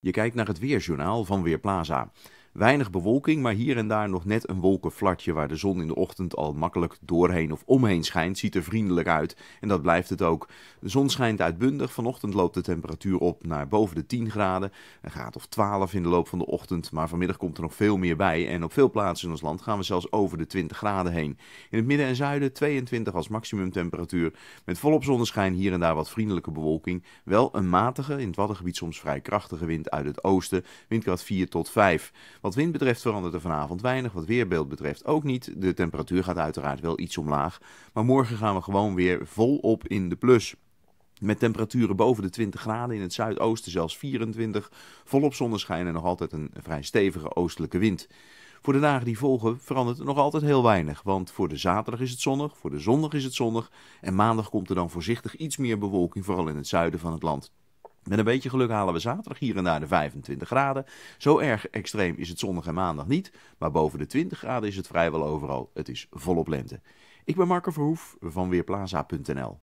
Je kijkt naar het Weerjournaal van Weerplaza. Weinig bewolking, maar hier en daar nog net een wolkenflatje waar de zon in de ochtend al makkelijk doorheen of omheen schijnt. Ziet er vriendelijk uit en dat blijft het ook. De zon schijnt uitbundig. Vanochtend loopt de temperatuur op naar boven de 10 graden. Een graad of 12 in de loop van de ochtend, maar vanmiddag komt er nog veel meer bij. En op veel plaatsen in ons land gaan we zelfs over de 20 graden heen. In het midden en zuiden 22 als maximumtemperatuur. Met volop zonneschijn, hier en daar wat vriendelijke bewolking. Wel een matige, in het Waddengebied soms vrij krachtige wind uit het oosten. Windkracht 4 tot 5. Wat wind betreft verandert er vanavond weinig. Wat weerbeeld betreft ook niet. De temperatuur gaat uiteraard wel iets omlaag. Maar morgen gaan we gewoon weer volop in de plus. Met temperaturen boven de 20 graden in het zuidoosten, zelfs 24. Volop zonneschijn en nog altijd een vrij stevige oostelijke wind. Voor de dagen die volgen verandert nog altijd heel weinig. Want voor de zaterdag is het zonnig, voor de zondag is het zonnig. En maandag komt er dan voorzichtig iets meer bewolking, vooral in het zuiden van het land. Met een beetje geluk halen we zaterdag hier en daar de 25 graden. Zo erg extreem is het zondag en maandag niet, maar boven de 20 graden is het vrijwel overal. Het is volop lente. Ik ben Marco Verhoef van Weerplaza.nl.